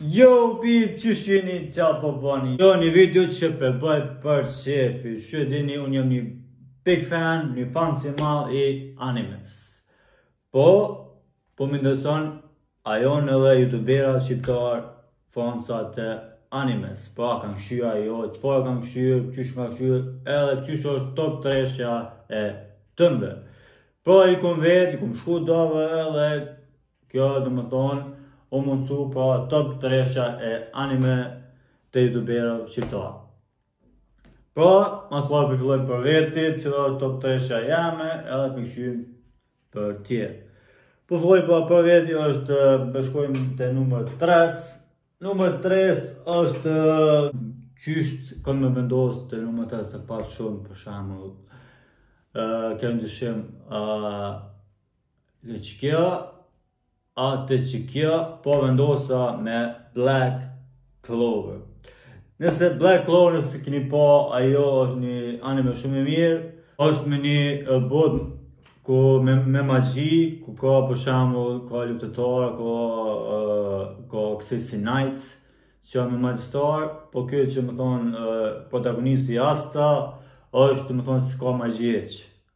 Yo bi qysh jeni çka po bani Yo një video që pe boj për qefi Siç e dini unë jam një big fan Një fan i madh i animes Po Po më intereson a jon edhe youtubera shqiptarë Fansa të animes Pra a kanë kqyr a jo Çfarë kanë kqyr Qysh kanë kqyr Edhe qysh është top 3-shja e tynve Po i kom vet I kom shkru dove edhe Kjo domethonë u mundësu pra top treshja e anime të youtuberëve shqiptarë. Pra, ma s'pari po fillojmë për veti, qe top treshja jeme, edhe po e kqyrim për tje. Po filloj pra për veti është po shkojmë te numër 3. Numër 3 është qysh kom me vendosë te numër 3 se pas shumë për shembull. Uh, Kon ndryshim uh, Lëçkja atë që kjo pra vendosa me Black Clover. Nëse Black Clover s'e keni pa, ajo është një anime shumë e mirë, është në një botë ku me, me magji, ku ka për shembull, ka luftëtarë, ka, uh, ka kësi si Knights, që janë me magjistarë, po kjo domethonë uh, protagonisti Asta, është domethonë se s'ka magji hiç.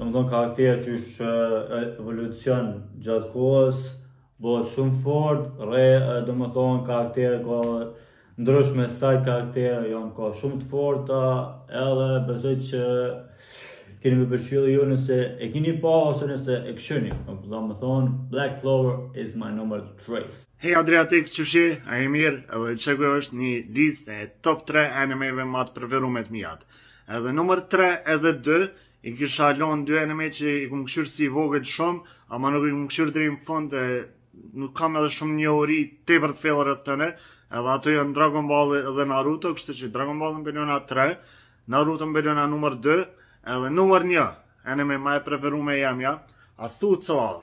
Domethonë karakter që është evoluon gjatë kohës, bëhet shumë i fortë, re, domethonë karaktere të ndryshme side karaktere, janë ka shumë të forta, edhe besoj që keni me pëlqy ju nëse e kini pa ose nëse e kqyrni, domethonë Black Clover is my number 3. Hej Adriatik, qysh je, a je mirë, edhe qe ku është një listë e top 3 animeve ma të preferumet e miat. Edhe numër 3 edhe 2 i kisha lënë dy anime që i kum kqyrë si i vogël shumë, ama nuk i kum kqyrë deri në fund e nuk kam edhe shumë njohuri tepër të thellë rreth tyre. Edhe ato janë Dragon Ball dhe Naruto, kështu që Dragon Ball po e lona 3, Naruto po e lona numër 2, edhe numër 1 anime ma e preferume jemja. A thu co?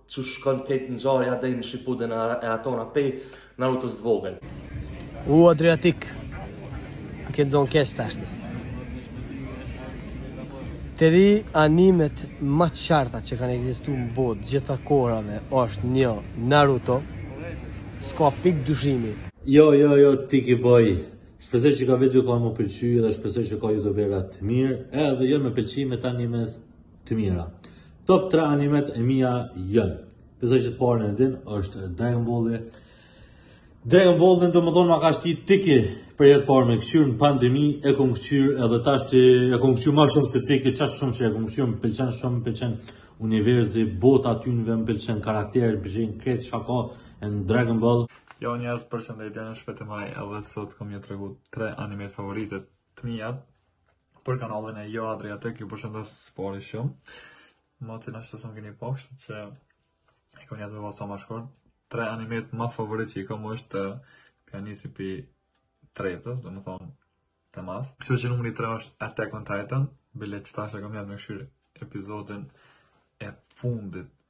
Qysh shkon kejt ngjarja dej në Shipuden e atona prej Narutos të vogël. U Adriatik. Qe zo nice tash. Tri animet më të çarta që kanë ekzistuar në botë gjitha kohërave është një Naruto. S'ka pikë dyshimi. Jo, jo, jo, TikiBoy. Shpresoj që kjo video ka me pëlqy dhe shpresoj që ka youtubera të mirë, edhe jon me pëlqime të animes. të mira. Top 3 animet e mia janë. Besoj që të parën e din, është Dragon Ball Dragon Ballin domethënë ma ka shti tiki për herë t'parë me këqyrë në pandemi e kom këqyrë edhe tashti e kom këqyrë ma shumë se tiki qaq shumë që e kom këqyrë më pëlqen shumë më pëlqen universi, bota aty në vend më pëlqen karakteret, pëlqen krejt çka ka në Dragon Ball Yo njerëz përshëndetje shpete maj edhe sot kom me i tregu tre animet favorite të mijat për kanalin e Jo Adriatik, ju përshëndes së pari shumë. Më të në që sëmë keni poshtë, që e këmë një të vëllë sa ma shkurt. Tre animet ma favorit që i kam është p'ja nisi pi t'tretës, domethonë të mas. Kështu që numri tre është Attack on Titan, bile që tash e këmë një të në kshyr epizodin e fundit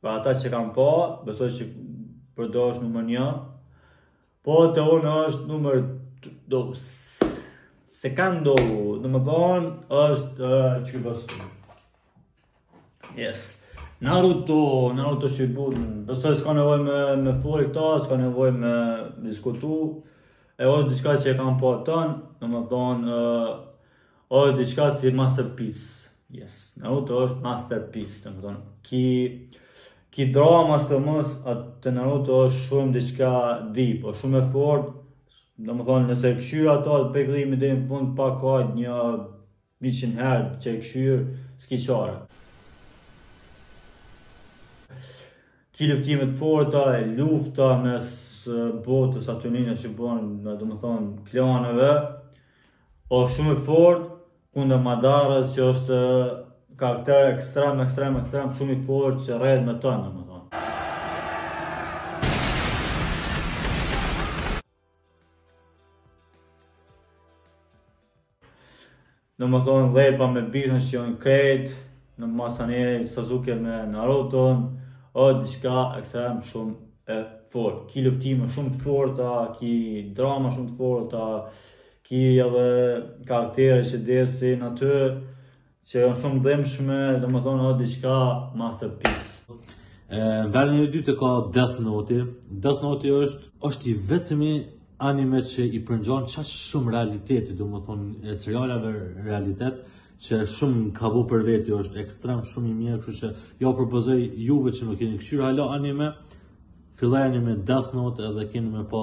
Për ata që e kanë pa, besoj që për do është numër një, po te unë është numër dy se kanë do, domethonë, është uh, qybëstu. Yes. Naruto, Naruto Shippuden, besoj s'ka nevoj me, me fol për këta, s'ka nevoj me diskutu, e është diçka që e kam pa tonë, domethonë, uh, O është diçka si masterpiece. Yes, Naruto është masterpiece, domethonë. Ki, ki drama së të mos, atë të Naruto është shumë diçka deep, është shumë e fort, domethonë, nëse e kshyr ato, atë pi fillimit deri në fund pa kajt nja 100 herë që e kshyr, s'ki qare. Ki luftime t'forta, e lufta mes botës aty ninja që bohen, domethonë, klanëve, Osht shumë i fortë kundër Madarës që është karakter ekstrem, ekstrem, ekstrem, shumë i fortë që rrehet me tonë, domethonë. Domethonë, lepa me bishën që janë krejt, masanej Sasuke me Naruto, o diçka ekstrem shumë e fortë. Ki luftime shumë të forta, ki drama shumë të forta, Ki edhe karaktere që desin aty që janë shumë t'dhimshme, domethonë, o, diçka masterpiece. Vendin e dytë e ka Death Note. Death Note është është i vetmi anime që i përngjon qaq shumë realitetit, domethonë serialave realitet që shumë m'ka bo për veti, është ekstrem shumë i mirë, kështu që ju propozoj juve që nuk keni kshyr hala anime, filloni me Death Note edhe keni me pa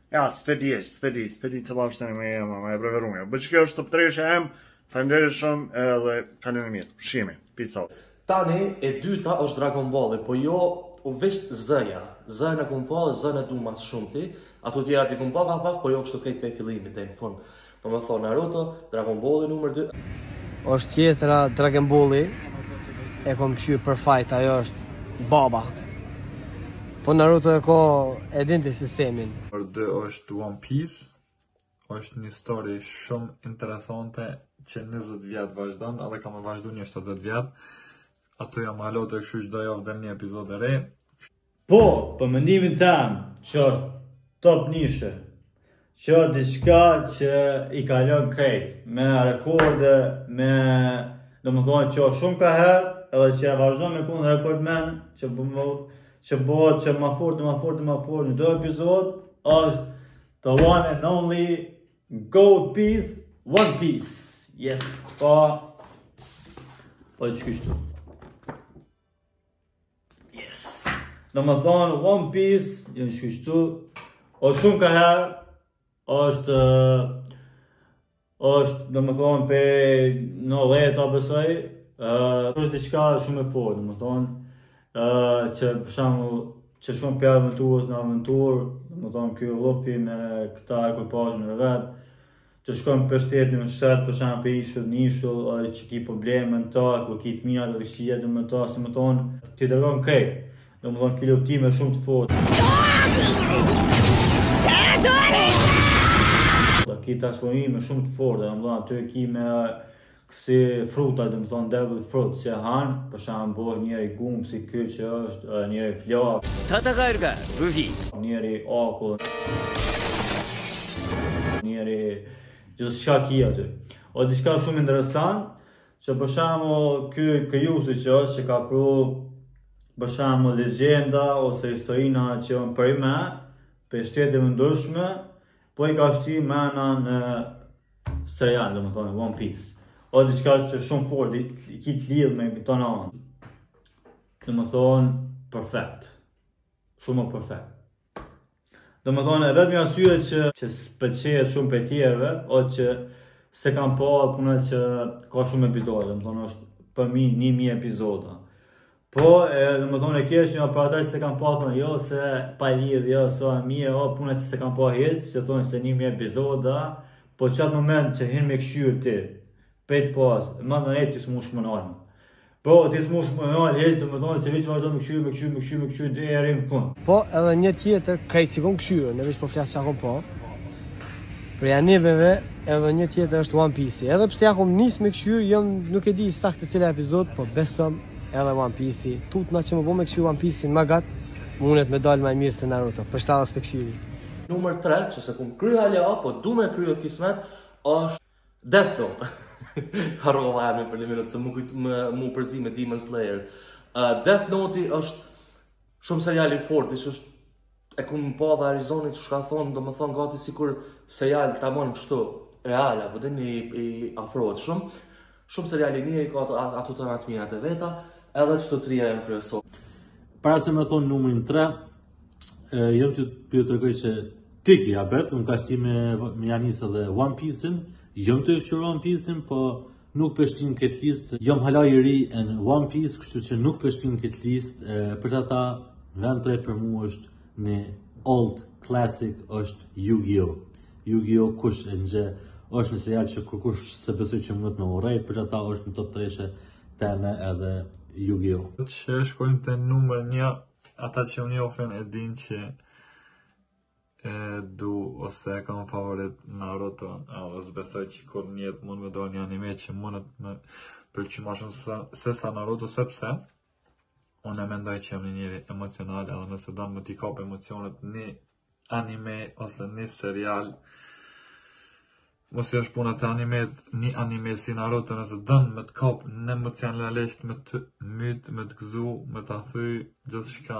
Ja, s'pe di, s'pe di, s'pe di cila është ma e preferume. Ja. Veç kjo është top 3-shja jem, faleminderit shumë edhe kalojmë mirë. Shihemi, peace out. Tani, e dyta është Dragon Ball, po jo veç Z-ja. Z-në e kom pa dhe Z-në e du ma s'shumti. Ato tjerat i kom pa pak pak, po jo kështu krejt prej fillimit deri në fund. Domethonë Naruto, Dragon Ball-i numër 2. Është tjetra Dragon Ball-i. E kom kqyr për fajt, ajo është baba. Po Naruto e ka, e din ti sistemin. Për dë është One Piece. është një story shumë interesante që 20 vjet vazhdon, edhe ka me vazhdu një 70 vjet. Ato jam hala tu e kqyr, çdo javë dhe një epizod e re. Po, për mendimin tem, që është top njishi, që është diçka që i kalon krejt, me rekorde, me... Domethonë që është shumë kaherë, edhe që e vazhdon me kon rekordmen, që që bëhet që ma fort, ma fort, ma fort në çdo epizod është the one and only goat piece, one piece. Yes, po po qështu. Po Yes. Domethonë, One Piece, jonë qështu, o shumë kaherë, është, është, domethonë, prej 90-ta, besoj, është diçka shumë e fortë, domethonë, që për shembull, që shumë prej aventurës në aventurë, domethonë, ky Luffy me këta ekipazhin e vet, Që shkon prej shteti në fshat për shembull prej ishulli në ishull ose që ki probleme në ta ku ki të mira të këqija domethonë si me thonë t'i tregon krejt domethonë ki luftime shumë të fortë ki transformime shumë të fortë domethonë aty ki me Kësi fruta, domethonë devil fruit, që hanë, për shembull bohet njeri gomë, si ky që është njeri flakë. Sa të gajrga, vëvi? Njeri akull. Njeri, gjithçka ki aty. O diçka shumë interesant, që për shembull ky krijusi që është, që ka pru, për shembull legjenda, ose historina që janë prej me, prej shteteve të ndryshme, po i ka shti mrena në serial, domethonë, One Piece. O diçka që shumë fort, i ki të lidhme tona anë. Domethonë, perfekt. Shumë perfekt. Domethonë, e vetmja arsye që, që s'pëlqehet shumë prej tjerëve, o që s'e kanë pa, o puna që ka shumë epizode, domethonë, është përmi një mijë epizoda. Po, e, domethonë e kesh një për ata që s'e kanë pa thonë, jo se pa lidhë, jo s'o e mirë, o puna që s'e kanë pa hiç, që thonë se një mijë epizoda, po qat moment që hin me kqyr ti, pejtë pas, domethonë ti s'mush m'u nal. Po, ti s'mush m'u nal, hiç domethonë se veç vazhdon me kqyr, me kqyr, me kqyr, me kqyr, deri në fund. Po, edhe një tjetër, krejt s'i kom kqyr, unë veç po flas çka kom pa, prej animeve, edhe një tjetër është One Piece, edhe pse ja kom nisë me kqyr, jom nuk e di saktë te cili epizod, po besoj, edhe One Piece-i. Tutna që me bo me kqyr One Piece-in ma gat, mundet me dal ma i mirë se Naruto. Për qata s'pe kqyri. Numër 3 që s'e kom kry hala, po du me kry kismet, është Death Note. Harrova emrin për një minutë se m'u përzi me Demon Slayer. Uh, Death Note-i është Shumë serial i fortë, është e kom pa edhe Arizoni çka thonë, domethonë gati sikur serial tamon kështu, real, a po e din i afrohet shumë. Shumë serial i mirë, i ka ato të mirat e veta, edhe qëtu trija e në kryeso. Para se me thonë numrin 3, po të tregoj që ti ki abet, m'ka shti me, me ja nis edhe One Piece-in, jom tu e kqyr One Piece-in, po Nuk pe shti n'këtë listë, jam hala i ri në One Piece, kështu që nuk pe shti n'këtë listë, për qata vend tretë për mu është një old classic është Yu-Gi-Oh! Yu-Gi-Oh! kush e njeh, është një serial që kërkush s'besoj që mundet me urrejt, për qata është në top 3-she teme edhe Yu-Gi-Oh! Shkojmë te numër një, ata që m'njofin e din që e du ose e kam favorit Naruton edhe s'besoj që kurrë n'jetë mund me dal një anime që mundet me m'pëlqy ma shumë se, se sa Naruto sepse unë e mendoj që jam një njeri emocional edhe nëse don me t'i kap emocionet një anime ose një serial mos është puna te animet një anime si Naruto nëse don me t'kap emocionalisht me të myt, me t'gzu, me ta thy gjithçka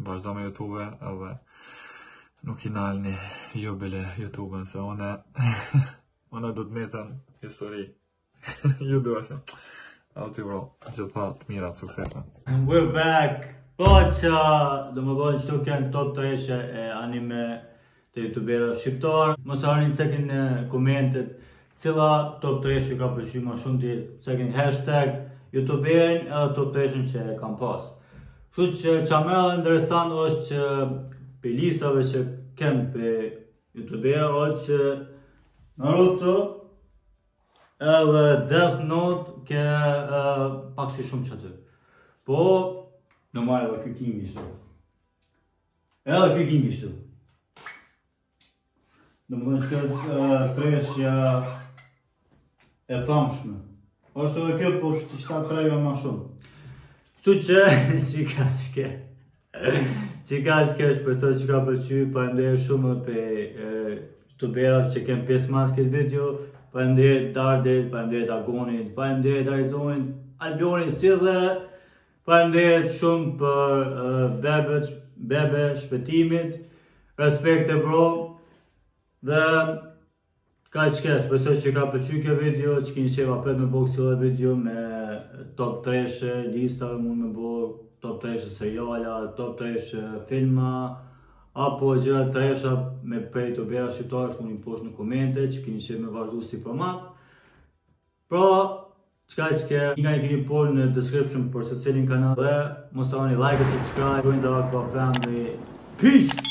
Vazhdo me YouTube edhe nuk i nalni jo bile YouTube se unë unë do të metna n'histori. ju dua shumë. Au ti bro, gjithë të mirat, suksese. We're back! Po që, domethonë qëto kenë top treshe e anime Të youtuberëve shqiptarë, mos harroni të cekni në komente cila top 3-she ka pëlqy ma shumë të cekni hashtag youtuberin edhe top 3-shen që e ka pas. Kështu që çka ma edhe interesant është që pi listave që ken pi youtuberëve është që Naruto edhe Death Note ke uh, pak si shumë qaty. Po, normal edhe kjo kimi ishte. Edhe ky kingi kështu. Domethënë që treshja e famshme. Është edhe kjo, po që shta trejve ma shumë. Kështu që, qeka ke. Qeka ke, shpresoj që ka pëlqy, faleminderit shumë edhe youtuberave që ken pjesëmarrës n'këtë video, faleminderit Dardit, faleminderit Agonit, faleminderit Arizonit, Albionit, si dhe Faleminderit shumë për bebe, bebe Shpëtimin. Respekt e bro. Dhe kaq kesh, pra nëse ju ka pëlqy kjo video, qe kini qef apet me bo kësi lloj video me top 3 listave, mund me bo top 3 seriala, top 3 filma, apo gjitha tresha me youtubera shqiptarë, shkruni poshtë në komente, qe kini qef me vazhdu si format. Pra, kaq ke, linkat i kini poshtë në description për secilin kanal dhe, mos harroni like, subscribe, join the Aqua Family, peace!